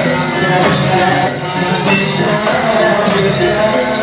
Thank you.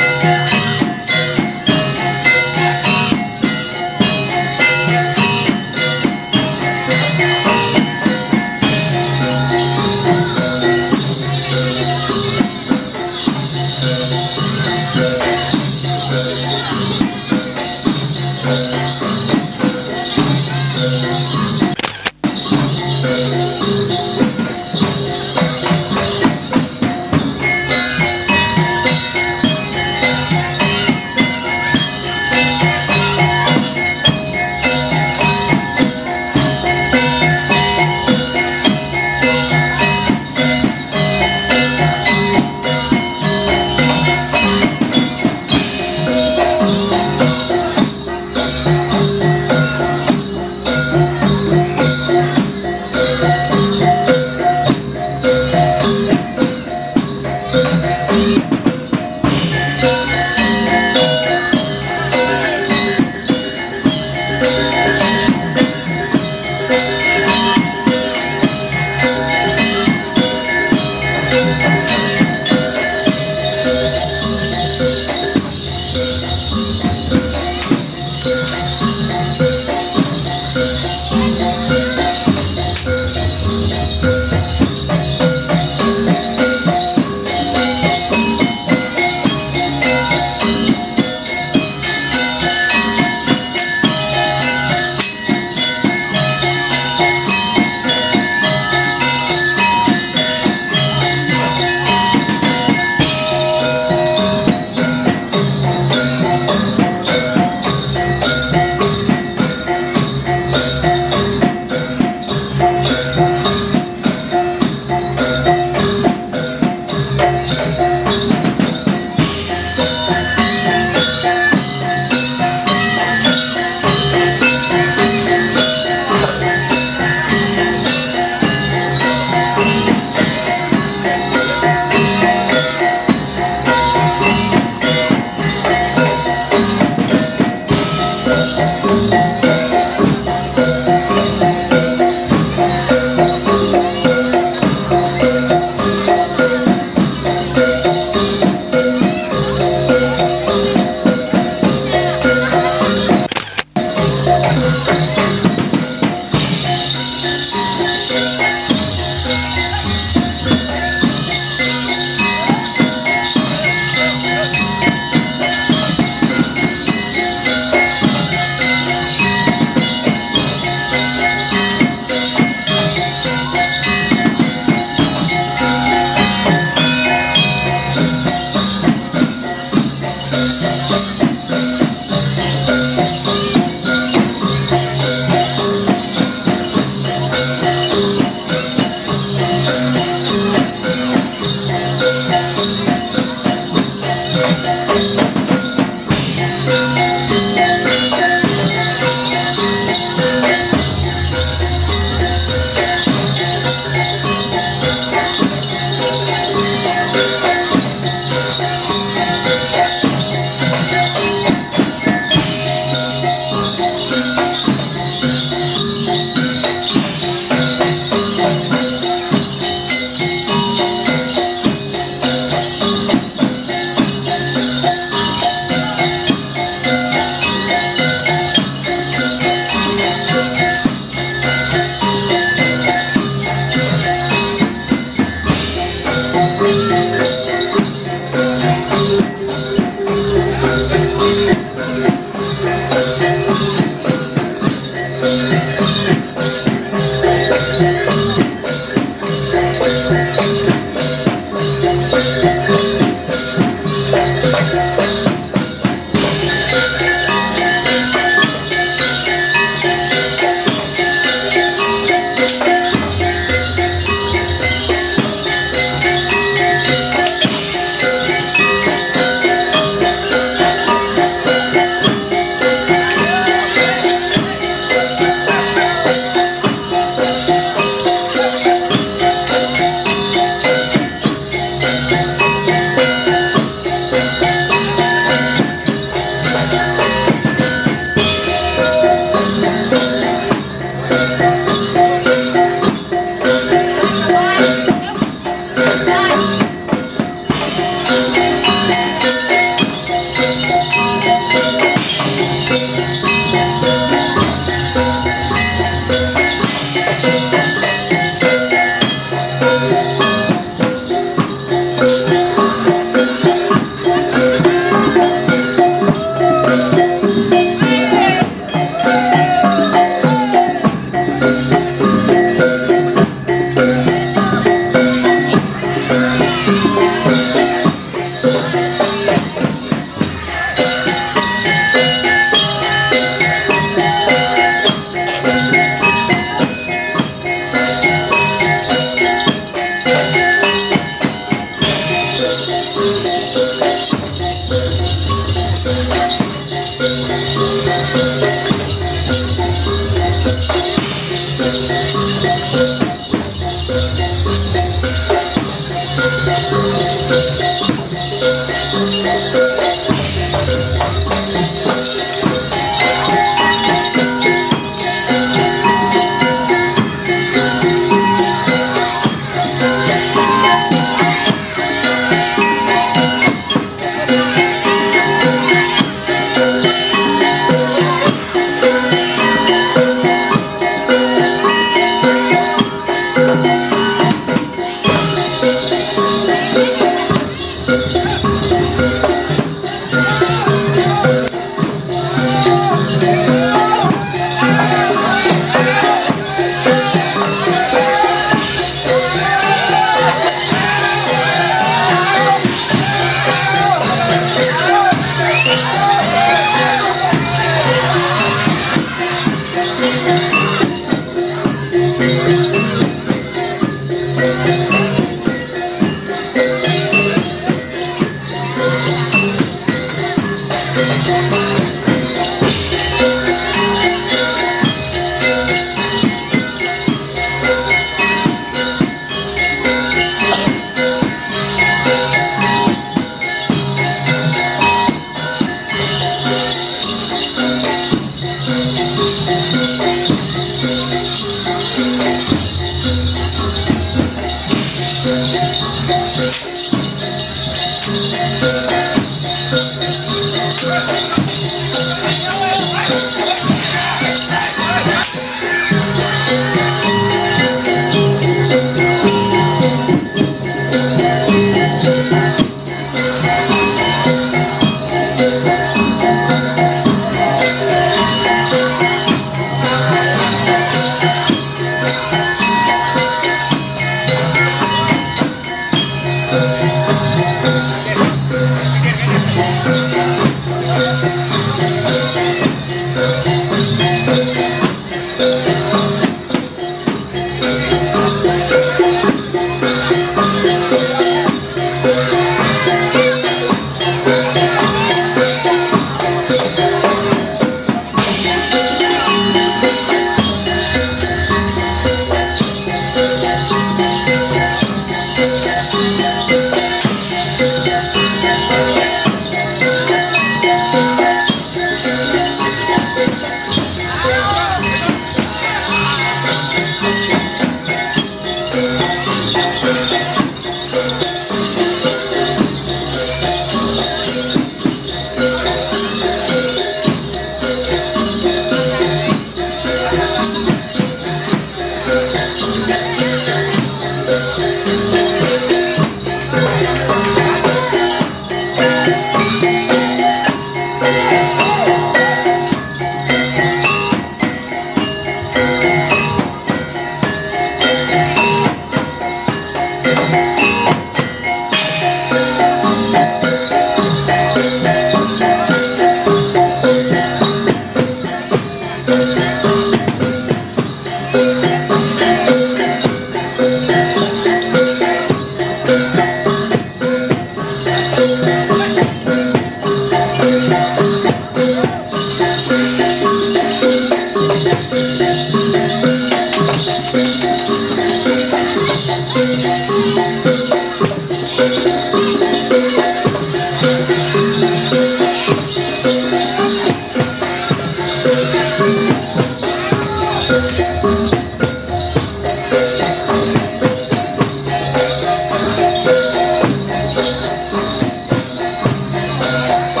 Bye.